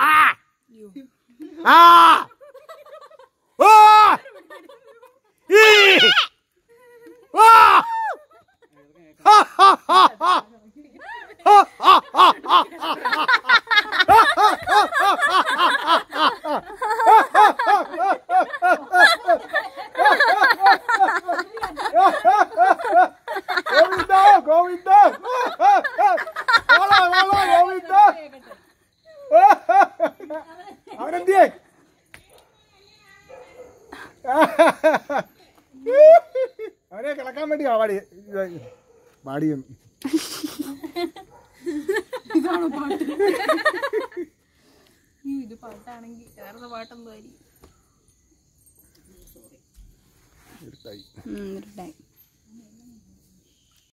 Ah! You. Ah! ah! Eee! Ah! ah! Ha ha ha ha! Ha ha ha ha ha! Going down, going down! അവനെന്തിയേ അവനെ കിടക്കാൻ വേണ്ടി പാടി പാടിയും ഇത് പാട്ടാണെങ്കിൽ വേറെ പാട്ടെന്തോ ആയിരിക്കും എടുത്തായി ഉം, ഇരുട്ടായി